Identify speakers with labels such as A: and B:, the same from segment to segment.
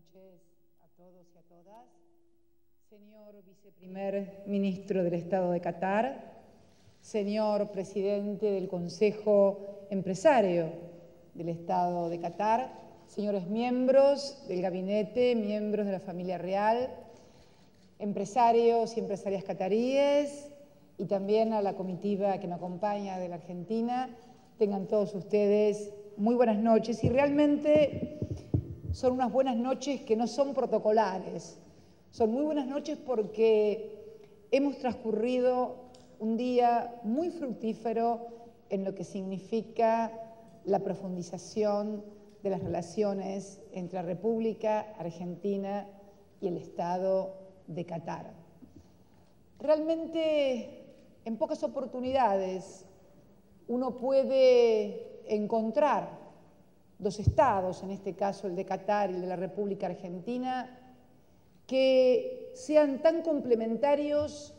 A: noches a todos y a todas. Señor viceprimer ministro del Estado de Qatar, señor presidente del Consejo Empresario del Estado de Qatar, señores miembros del gabinete, miembros de la familia real, empresarios y empresarias cataríes y también a la comitiva que me acompaña de la Argentina, tengan todos ustedes muy buenas noches y realmente son unas buenas noches que no son protocolares, son muy buenas noches porque hemos transcurrido un día muy fructífero en lo que significa la profundización de las relaciones entre la República Argentina y el Estado de Qatar. Realmente, en pocas oportunidades, uno puede encontrar dos estados, en este caso el de Qatar y el de la República Argentina, que sean tan complementarios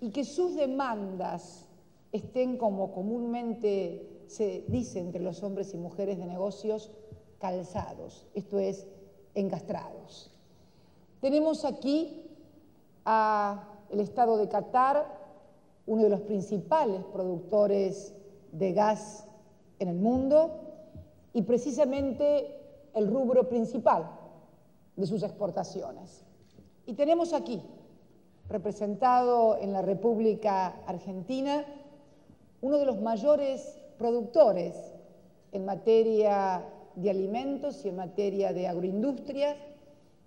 A: y que sus demandas estén, como comúnmente se dice entre los hombres y mujeres de negocios, calzados, esto es, encastrados. Tenemos aquí al Estado de Qatar, uno de los principales productores de gas en el mundo, y precisamente el rubro principal de sus exportaciones. Y tenemos aquí, representado en la República Argentina, uno de los mayores productores en materia de alimentos y en materia de agroindustria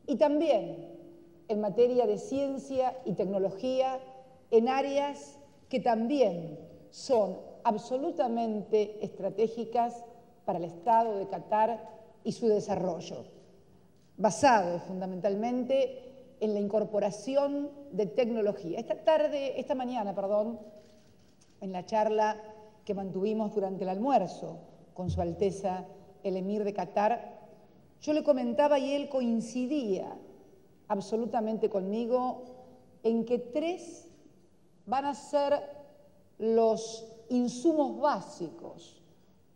A: y también en materia de ciencia y tecnología en áreas que también son absolutamente estratégicas para el Estado de Qatar y su desarrollo, basado fundamentalmente en la incorporación de tecnología. Esta tarde, esta mañana, perdón, en la charla que mantuvimos durante el almuerzo con Su Alteza el Emir de Qatar, yo le comentaba y él coincidía absolutamente conmigo en que tres van a ser los insumos básicos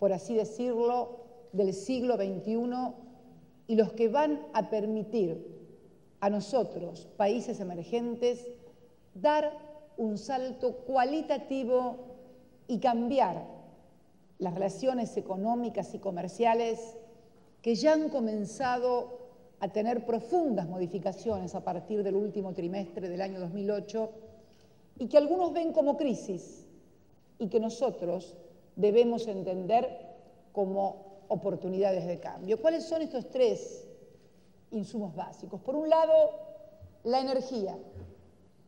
A: por así decirlo, del siglo XXI y los que van a permitir a nosotros, países emergentes, dar un salto cualitativo y cambiar las relaciones económicas y comerciales que ya han comenzado a tener profundas modificaciones a partir del último trimestre del año 2008 y que algunos ven como crisis y que nosotros debemos entender como oportunidades de cambio. ¿Cuáles son estos tres insumos básicos? Por un lado, la energía,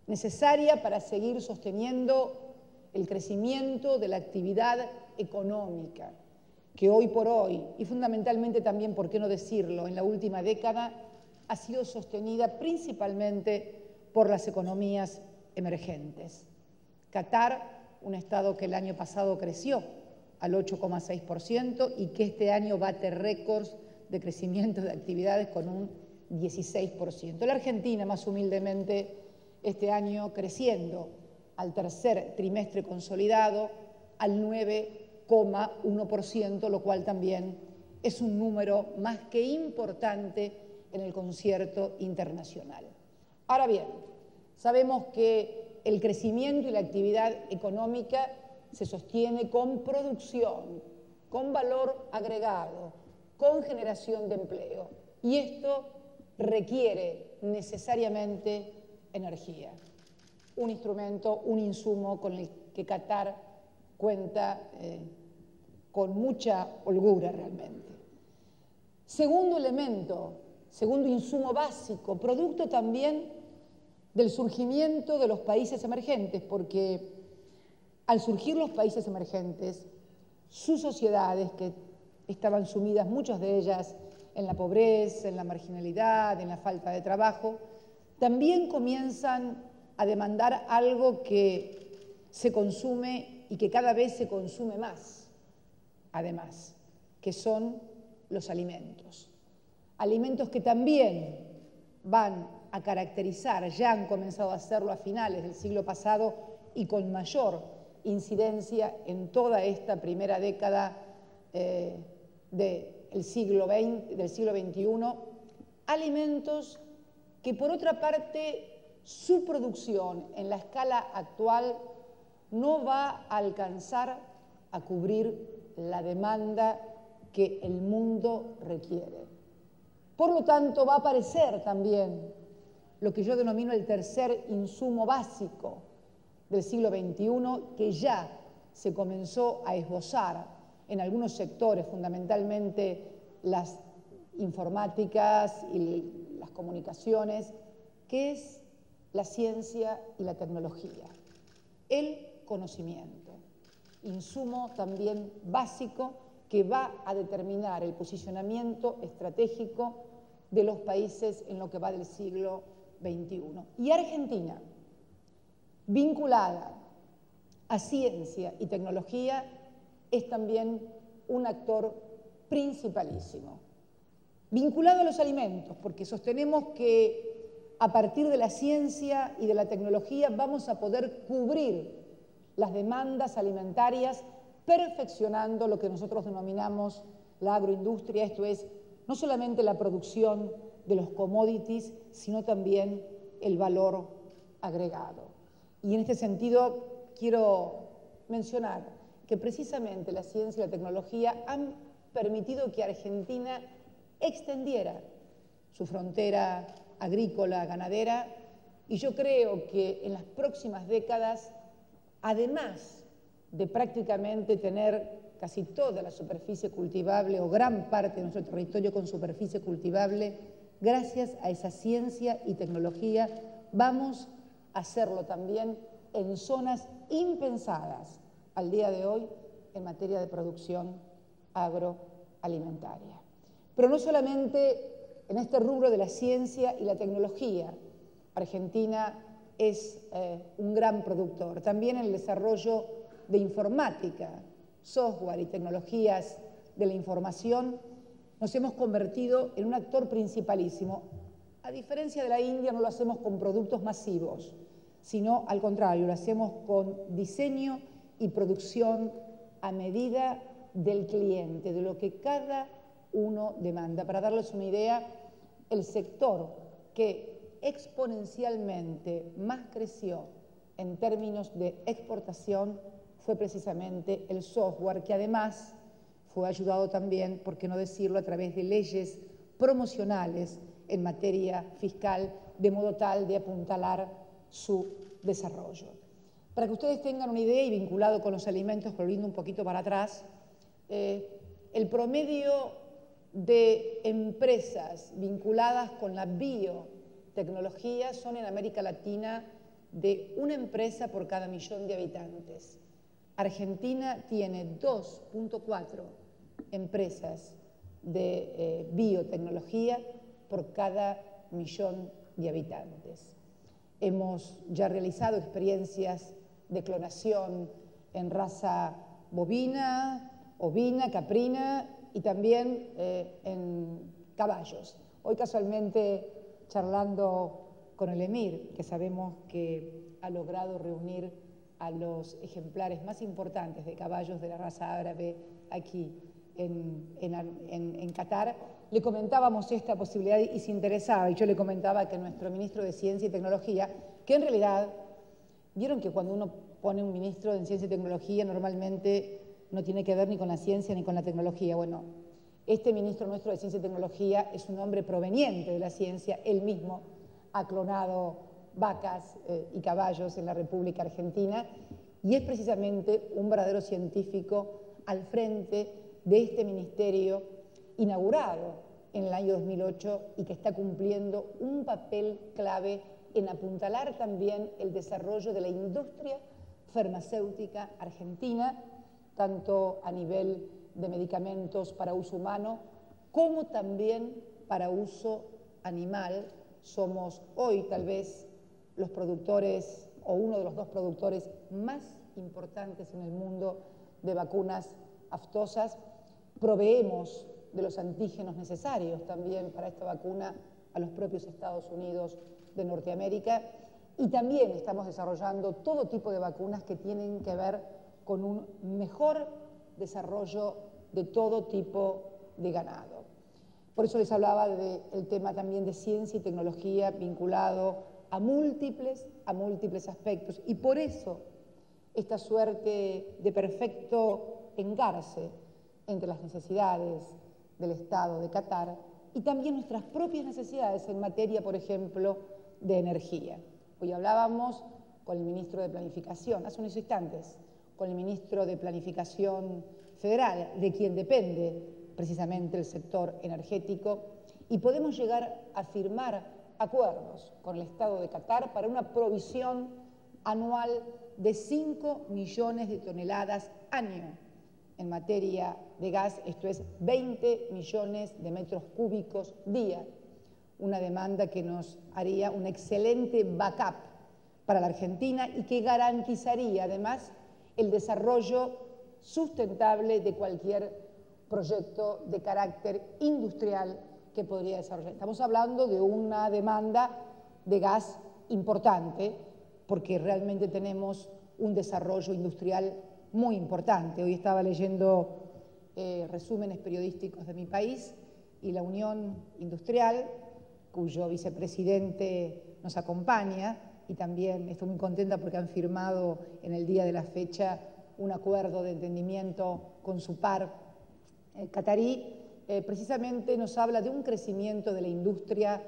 A: necesaria para seguir sosteniendo el crecimiento de la actividad económica, que hoy por hoy, y fundamentalmente también, por qué no decirlo, en la última década, ha sido sostenida principalmente por las economías emergentes. Qatar un Estado que el año pasado creció al 8,6% y que este año bate récords de crecimiento de actividades con un 16%. La Argentina, más humildemente, este año creciendo al tercer trimestre consolidado al 9,1%, lo cual también es un número más que importante en el concierto internacional. Ahora bien, sabemos que el crecimiento y la actividad económica se sostiene con producción, con valor agregado, con generación de empleo. Y esto requiere necesariamente energía, un instrumento, un insumo con el que Qatar cuenta eh, con mucha holgura realmente. Segundo elemento, segundo insumo básico, producto también del surgimiento de los países emergentes, porque al surgir los países emergentes, sus sociedades, que estaban sumidas, muchas de ellas, en la pobreza, en la marginalidad, en la falta de trabajo, también comienzan a demandar algo que se consume y que cada vez se consume más, además, que son los alimentos. Alimentos que también van a caracterizar, ya han comenzado a hacerlo a finales del siglo pasado y con mayor incidencia en toda esta primera década eh, del, siglo XXI, alimentos que por otra parte su producción en la escala actual no va a alcanzar a cubrir la demanda que el mundo requiere. Por lo tanto, va a aparecer también lo que yo denomino el tercer insumo básico del siglo XXI, que ya se comenzó a esbozar en algunos sectores, fundamentalmente las informáticas y las comunicaciones, que es la ciencia y la tecnología, el conocimiento, insumo también básico que va a determinar el posicionamiento estratégico de los países en lo que va del siglo XXI. Y Argentina, vinculada a ciencia y tecnología, es también un actor principalísimo. Vinculado a los alimentos, porque sostenemos que a partir de la ciencia y de la tecnología vamos a poder cubrir las demandas alimentarias perfeccionando lo que nosotros denominamos la agroindustria, esto es, no solamente la producción de los commodities, sino también el valor agregado. Y en este sentido quiero mencionar que precisamente la ciencia y la tecnología han permitido que Argentina extendiera su frontera agrícola, ganadera, y yo creo que en las próximas décadas, además de prácticamente tener casi toda la superficie cultivable o gran parte de nuestro territorio con superficie cultivable, gracias a esa ciencia y tecnología vamos a hacerlo también en zonas impensadas al día de hoy en materia de producción agroalimentaria. Pero no solamente en este rubro de la ciencia y la tecnología, Argentina es eh, un gran productor, también en el desarrollo de informática, software y tecnologías de la información, nos hemos convertido en un actor principalísimo. A diferencia de la India, no lo hacemos con productos masivos, sino al contrario, lo hacemos con diseño y producción a medida del cliente, de lo que cada uno demanda. Para darles una idea, el sector que exponencialmente más creció en términos de exportación fue precisamente el software, que además fue ayudado también, por qué no decirlo, a través de leyes promocionales en materia fiscal, de modo tal de apuntalar su desarrollo. Para que ustedes tengan una idea y vinculado con los alimentos, volviendo un poquito para atrás, eh, el promedio de empresas vinculadas con la biotecnología son en América Latina de una empresa por cada millón de habitantes. Argentina tiene 2.4 empresas de eh, biotecnología por cada millón de habitantes. Hemos ya realizado experiencias de clonación en raza bovina, ovina, caprina y también eh, en caballos. Hoy casualmente charlando con el emir, que sabemos que ha logrado reunir a los ejemplares más importantes de caballos de la raza árabe aquí en, en, Qatar, le comentábamos esta posibilidad y se interesaba, y yo le comentaba que nuestro ministro de Ciencia y Tecnología, que en realidad, vieron que cuando uno pone un ministro en Ciencia y Tecnología, normalmente no tiene que ver ni con la ciencia ni con la tecnología. Bueno, este ministro nuestro de Ciencia y Tecnología es un hombre proveniente de la ciencia, él mismo ha clonado vacas eh, y caballos en la República Argentina y es precisamente un verdadero científico al frente de este ministerio inaugurado en el año 2008 y que está cumpliendo un papel clave en apuntalar también el desarrollo de la industria farmacéutica argentina, tanto a nivel de medicamentos para uso humano como también para uso animal. Somos hoy tal vez los productores o uno de los dos productores más importantes en el mundo de vacunas aftosas. Proveemos de los antígenos necesarios también para esta vacuna a los propios Estados Unidos de Norteamérica y también estamos desarrollando todo tipo de vacunas que tienen que ver con un mejor desarrollo de todo tipo de ganado. Por eso les hablaba del tema también de ciencia y tecnología vinculado a múltiples, a múltiples aspectos. Y por eso esta suerte de perfecto engarce entre las necesidades del Estado de Qatar y también nuestras propias necesidades en materia, por ejemplo, de energía. Hoy hablábamos con el ministro de Planificación, hace unos instantes, con el ministro de Planificación Federal, de quien depende precisamente el sector energético, y podemos llegar a firmar acuerdos con el Estado de Qatar para una provisión anual de 5 millones de toneladas año en materia de gas, esto es 20 millones de metros cúbicos día, una demanda que nos haría un excelente backup para la Argentina y que garantizaría además el desarrollo sustentable de cualquier proyecto de carácter industrial que podría desarrollar. Estamos hablando de una demanda de gas importante porque realmente tenemos un desarrollo industrial muy importante. Hoy estaba leyendo eh, resúmenes periodísticos de mi país y la Unión Industrial, cuyo vicepresidente nos acompaña, y también estoy muy contenta porque han firmado en el día de la fecha un acuerdo de entendimiento con su par eh, catarí, eh, precisamente nos habla de un crecimiento de la industria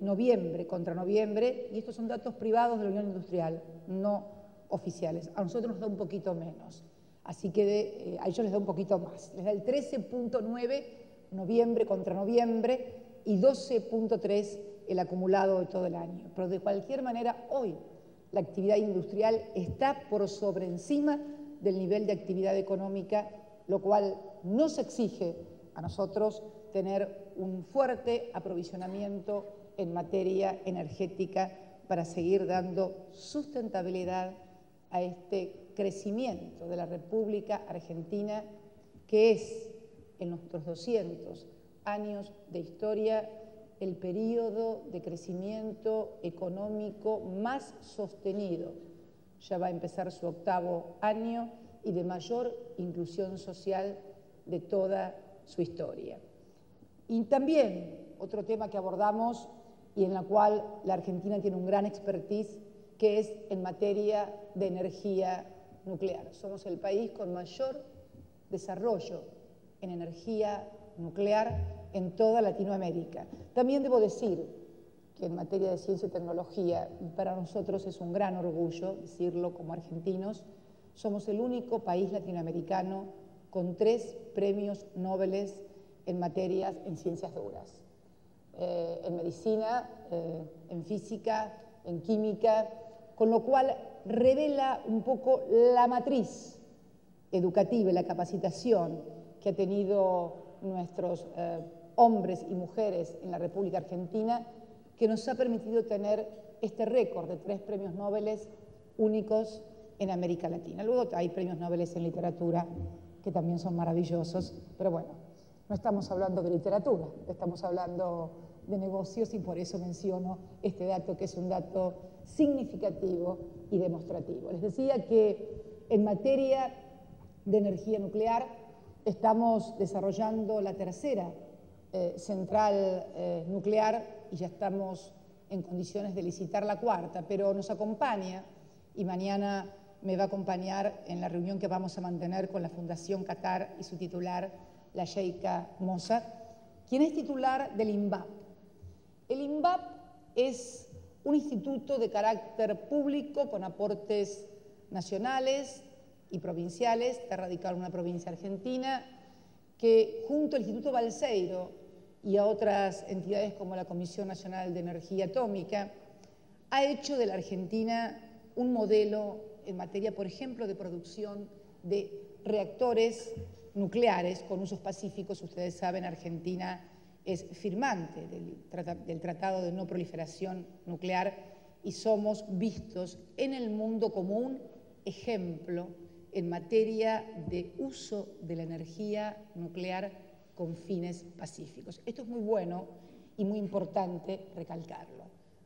A: noviembre contra noviembre, y estos son datos privados de la Unión Industrial, no oficiales. A nosotros nos da un poquito menos. Así que eh, a ellos les da un poquito más. Les da el 13.9 noviembre contra noviembre y 12.3 el acumulado de todo el año. Pero de cualquier manera, hoy la actividad industrial está por sobre encima del nivel de actividad económica, lo cual nos exige a nosotros tener un fuerte aprovisionamiento en materia energética para seguir dando sustentabilidad a este crecimiento de la República Argentina, que es en nuestros 200 años de historia el periodo de crecimiento económico más sostenido. Ya va a empezar su octavo año y de mayor inclusión social de toda su historia. Y también otro tema que abordamos y en la cual la Argentina tiene un gran expertise, que es en materia de energía nuclear. Somos el país con mayor desarrollo en energía nuclear en toda Latinoamérica. También debo decir que en materia de ciencia y tecnología, para nosotros es un gran orgullo decirlo como argentinos, somos el único país latinoamericano con tres premios Nobel en materias en ciencias duras. Eh, en medicina, eh, en física, en química, con lo cual revela un poco la matriz educativa y la capacitación que ha tenido nuestros eh, hombres y mujeres en la República Argentina, que nos ha permitido tener este récord de tres premios Nobel únicos en América Latina. Luego hay premios Nobel en literatura que también son maravillosos, pero bueno, no estamos hablando de literatura, estamos hablando de negocios y por eso menciono este dato que es un dato significativo y demostrativo. Les decía que en materia de energía nuclear estamos desarrollando la tercera eh, central eh, nuclear y ya estamos en condiciones de licitar la cuarta, pero nos acompaña y mañana me va a acompañar en la reunión que vamos a mantener con la Fundación Qatar y su titular, la Sheikha Moza, quien es titular del INVAP. El INVAP es un instituto de carácter público con aportes nacionales y provinciales, está radicado en una provincia argentina, que junto al Instituto Balseiro y a otras entidades como la Comisión Nacional de Energía Atómica, ha hecho de la Argentina un modelo en materia, por ejemplo, de producción de reactores nucleares con usos pacíficos. Ustedes saben, Argentina es firmante del, Tratado de No Proliferación Nuclear y somos vistos en el mundo como un ejemplo en materia de uso de la energía nuclear con fines pacíficos. Esto es muy bueno y muy importante recalcarlo.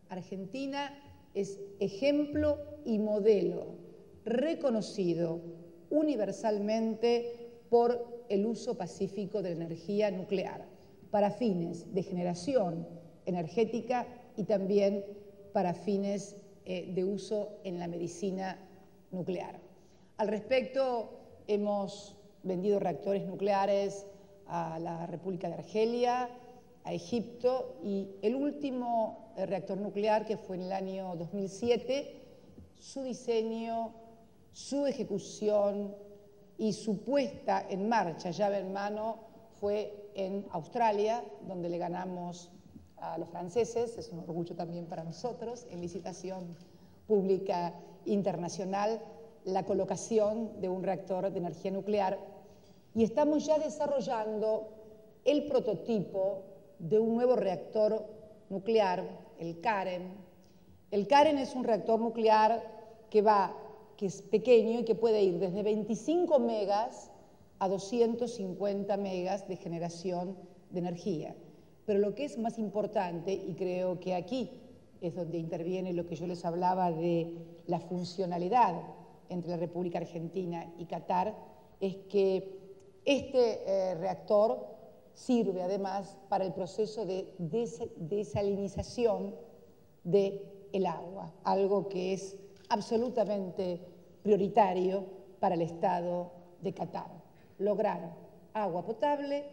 A: Argentina es ejemplo y modelo reconocido universalmente por el uso pacífico de la energía nuclear para fines de generación energética y también para fines eh, de uso en la medicina nuclear. Al respecto, hemos vendido reactores nucleares a la República de Argelia, a Egipto y el último eh, reactor nuclear, que fue en el año 2007, su diseño, su ejecución y su puesta en marcha, llave en mano, fue en Australia, donde le ganamos a los franceses, es un orgullo también para nosotros, en licitación pública internacional, la colocación de un reactor de energía nuclear y estamos ya desarrollando el prototipo de un nuevo reactor nuclear, el CAREN. El CAREN es un reactor nuclear que va, que es pequeño y que puede ir desde 25 megas a 250 megas de generación de energía. Pero lo que es más importante, y creo que aquí es donde interviene lo que yo les hablaba de la funcionalidad entre la República Argentina y Qatar, es que este eh, reactor sirve además para el proceso de desalinización del agua, algo que es absolutamente prioritario para el Estado de Qatar, lograr agua potable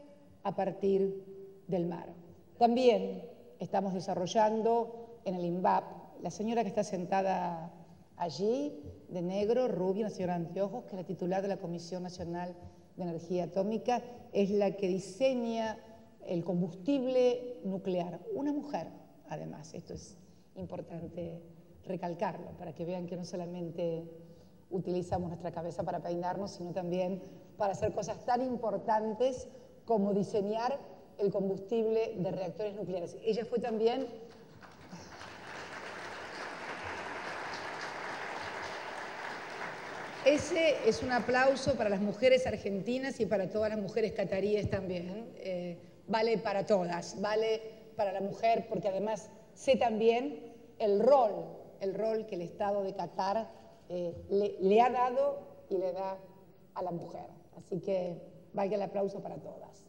A: a partir del mar. También estamos desarrollando en el INVAP, la señora que está sentada allí, de negro, rubia, una señora anteojos, que es la titular de la Comisión Nacional de Energía Atómica, es la que diseña el combustible nuclear. Una mujer, además, esto es importante recalcarlo, para que vean que no solamente utilizamos nuestra cabeza para peinarnos, sino también para hacer cosas tan importantes como diseñar el combustible de reactores nucleares. Ella fue también Ese es un aplauso para las mujeres argentinas y para todas las mujeres cataríes también. Eh, vale para todas, vale para la mujer, porque además sé también el rol, el rol que el Estado de Qatar eh, le, ha dado y le da a la mujer. Así que valga el aplauso para todas.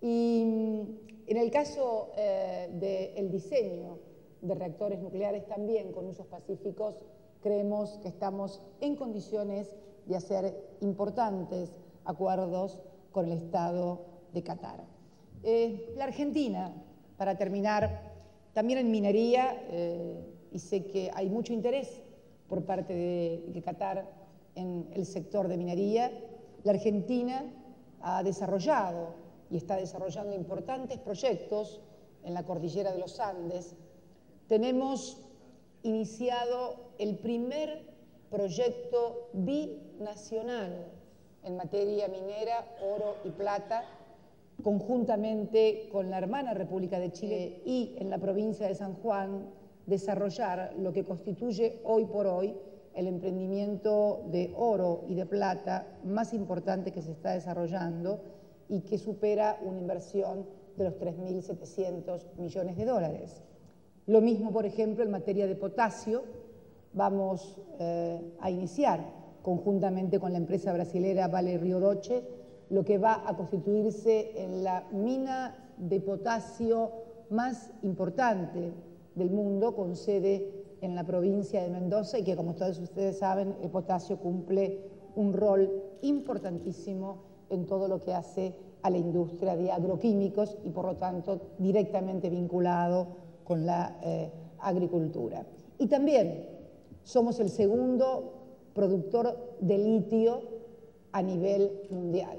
A: Y mm, en el caso eh, del diseño de reactores nucleares también con usos pacíficos, creemos que estamos en condiciones de hacer importantes acuerdos con el Estado de Qatar. Eh, la Argentina, para terminar, también en minería, eh, y sé que hay mucho interés por parte de, de Qatar en el sector de minería, la Argentina ha desarrollado y está desarrollando importantes proyectos en la cordillera de los Andes. Tenemos iniciado el primer proyecto binacional en materia minera, oro y plata, conjuntamente con la hermana República de Chile y en la provincia de San Juan, desarrollar lo que constituye hoy por hoy el emprendimiento de oro y de plata más importante que se está desarrollando y que supera una inversión de los 3.700 millones de dólares. Lo mismo, por ejemplo, en materia de potasio, vamos eh, a iniciar conjuntamente con la empresa brasilera Vale Río Doce lo que va a constituirse en la mina de potasio más importante del mundo, con sede en la provincia de Mendoza y que, como todos ustedes saben, el potasio cumple un rol importantísimo en todo lo que hace a la industria de agroquímicos y, por lo tanto, directamente vinculado con la eh, agricultura. Y también somos el segundo productor de litio a nivel mundial.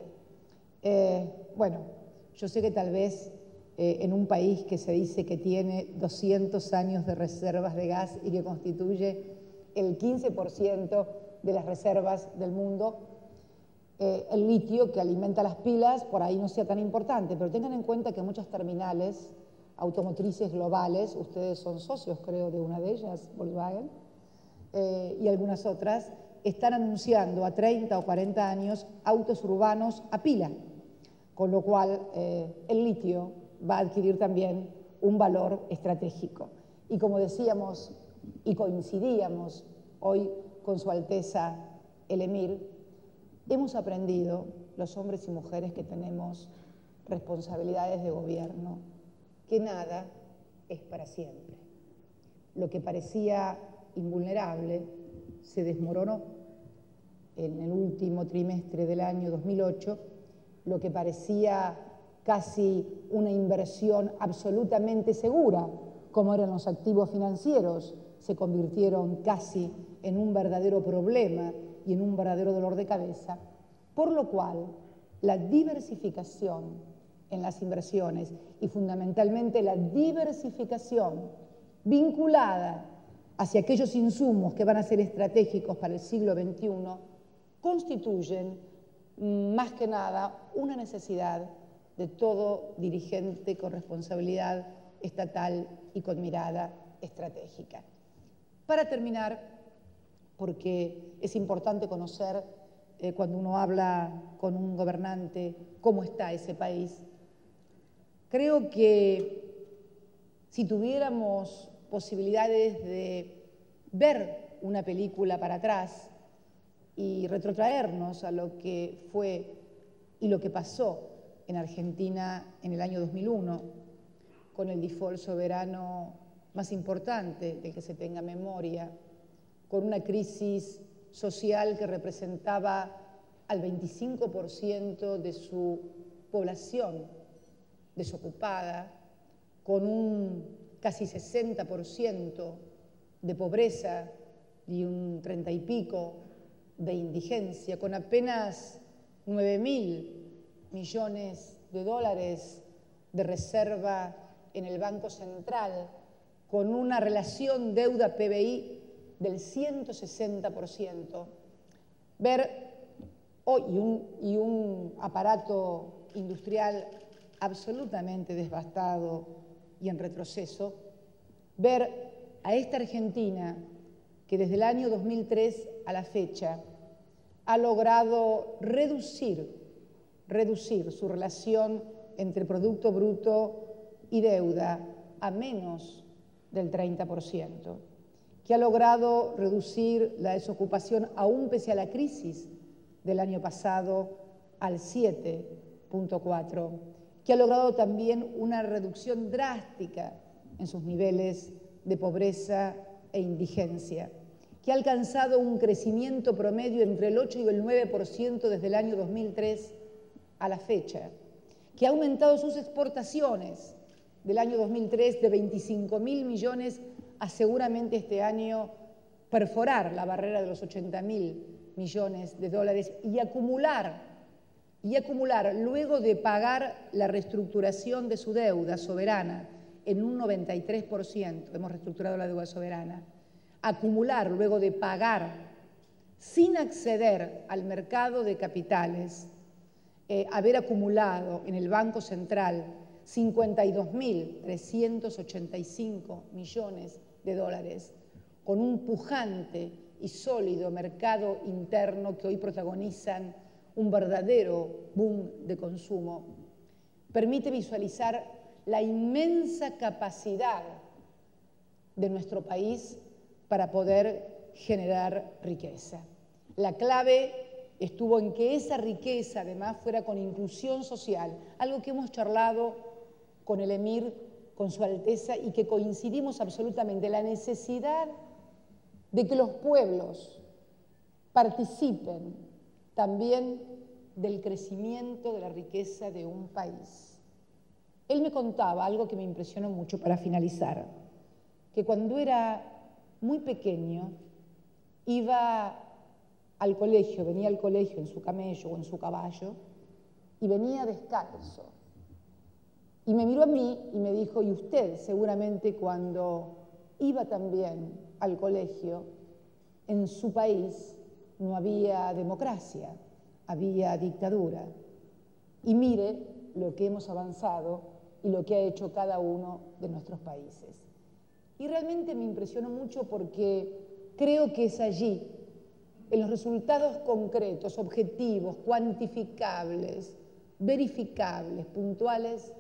A: Eh, bueno, yo sé que tal vez eh, en un país que se dice que tiene 200 años de reservas de gas y que constituye el 15% de las reservas del mundo, el litio que alimenta las pilas por ahí no sea tan importante, pero tengan en cuenta que muchas terminales automotrices globales, ustedes son socios creo de una de ellas, Volkswagen, eh, y algunas otras, están anunciando a 30 o 40 años autos urbanos a pila, con lo cual eh, el litio va a adquirir también un valor estratégico. Y como decíamos y coincidíamos hoy con Su Alteza el Emir, hemos aprendido, los hombres y mujeres que tenemos responsabilidades de gobierno, que nada es para siempre. Lo que parecía invulnerable se desmoronó en el último trimestre del año 2008, lo que parecía casi una inversión absolutamente segura, como eran los activos financieros, se convirtieron casi en un verdadero problema y en un verdadero dolor de cabeza, por lo cual la diversificación en las inversiones y fundamentalmente la diversificación vinculada hacia aquellos insumos que van a ser estratégicos para el siglo XXI constituyen mm, más que nada una necesidad de todo dirigente con responsabilidad estatal y con mirada estratégica. Para terminar, porque es importante conocer eh, cuando uno habla con un gobernante cómo está ese país, creo que si tuviéramos posibilidades de ver una película para atrás y retrotraernos a lo que fue y lo que pasó en Argentina en el año 2001, con el default soberano más importante del que se tenga memoria, con una crisis social que representaba al 25% de su población desocupada, con un casi 60% de pobreza y un 30 y pico de indigencia, con apenas 9 mil millones de dólares de reserva en el Banco Central, con una relación deuda-PBI del 160%, ver hoy un, y un aparato industrial absolutamente devastado y en retroceso, ver a esta Argentina que desde el año 2003 a la fecha ha logrado reducir reducir su relación entre Producto Bruto y deuda a menos del 30%, que ha logrado reducir la desocupación aún pese a la crisis del año pasado al 7.4%, que ha logrado también una reducción drástica en sus niveles de pobreza e indigencia, que ha alcanzado un crecimiento promedio entre el 8 y el 9% desde el año 2003 a la fecha, que ha aumentado sus exportaciones del año 2003 de 25 mil millones a seguramente este año perforar la barrera de los 80 mil millones de dólares y acumular, y acumular luego de pagar la reestructuración de su deuda soberana en un 93%, hemos reestructurado la deuda soberana, acumular luego de pagar sin acceder al mercado de capitales eh, haber acumulado en el Banco Central 52.385 millones de dólares, con un pujante y sólido mercado interno que hoy protagonizan un verdadero boom de consumo, permite visualizar la inmensa capacidad de nuestro país para poder generar riqueza. La clave estuvo en que esa riqueza además fuera con inclusión social, algo que hemos charlado con el emir, con su Alteza, y que coincidimos absolutamente, la necesidad de que los pueblos participen también del crecimiento de la riqueza de un país. Él me contaba algo que me impresionó mucho para finalizar, que cuando era muy pequeño iba al colegio, venía al colegio en su camello o en su caballo y venía descalzo. Y me miró a mí y me dijo, y usted seguramente cuando iba también al colegio, en su país no había democracia, había dictadura. Y mire lo que hemos avanzado y lo que ha hecho cada uno de nuestros países. Y realmente me impresionó mucho porque creo que es allí en los resultados concretos, objetivos, cuantificables, verificables, puntuales,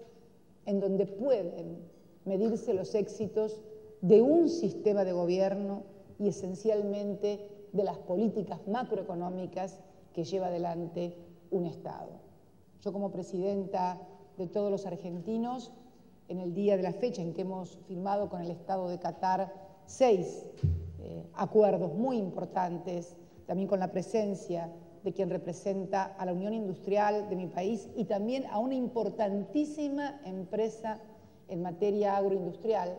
A: en donde pueden medirse los éxitos de un sistema de gobierno y esencialmente de las políticas macroeconómicas que lleva adelante un Estado. Yo como presidenta de todos los argentinos en el día de la fecha en que hemos firmado con el Estado de Qatar seis eh, acuerdos muy importantes, también con la presencia de quien representa a la Unión Industrial de mi país y también a una importantísima empresa en materia agroindustrial.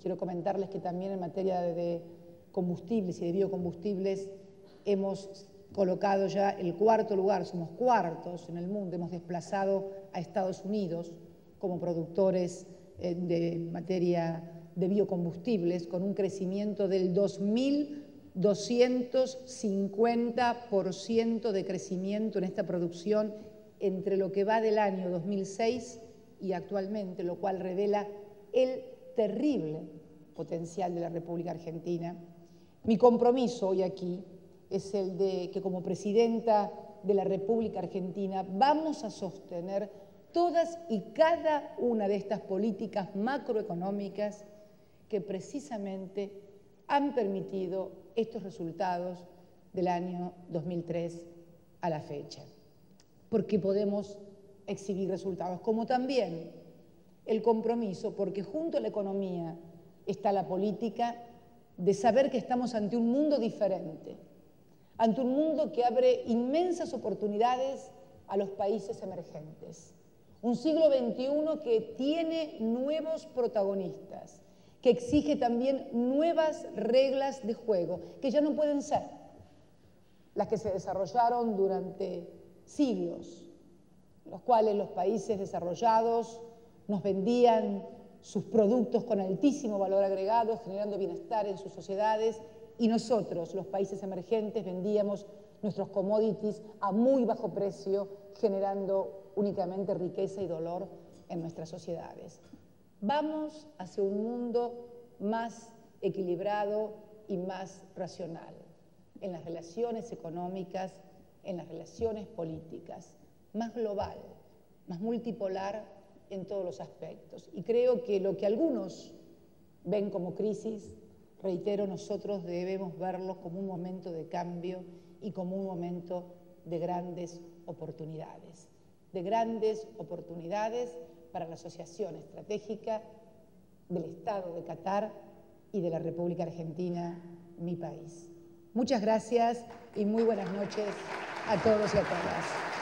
A: Quiero comentarles que también en materia de combustibles y de biocombustibles hemos colocado ya el cuarto lugar, somos cuartos en el mundo, hemos desplazado a Estados Unidos como productores eh, de materia de biocombustibles con un crecimiento del 2.250% de crecimiento en esta producción entre lo que va del año 2006 y actualmente, lo cual revela el terrible potencial de la República Argentina. Mi compromiso hoy aquí es el de que como presidenta de la República Argentina vamos a sostener todas y cada una de estas políticas macroeconómicas que precisamente han permitido estos resultados del año 2003 a la fecha. Porque podemos exhibir resultados, como también el compromiso, porque junto a la economía está la política, de saber que estamos ante un mundo diferente, ante un mundo que abre inmensas oportunidades a los países emergentes. Un siglo XXI que tiene nuevos protagonistas, que exige también nuevas reglas de juego, que ya no pueden ser las que se desarrollaron durante siglos, los cuales los países desarrollados nos vendían sus productos con altísimo valor agregado, generando bienestar en sus sociedades y nosotros, los países emergentes, vendíamos nuestros commodities a muy bajo precio, generando únicamente riqueza y dolor en nuestras sociedades. Vamos hacia un mundo más equilibrado y más racional en las relaciones económicas, en las relaciones políticas, más global, más multipolar en todos los aspectos. Y creo que lo que algunos ven como crisis reitero, nosotros debemos verlo como un momento de cambio y como un momento de grandes oportunidades, de grandes oportunidades para la Asociación Estratégica del Estado de Qatar y de la República Argentina, mi país. Muchas gracias y muy buenas noches a todos y a todas.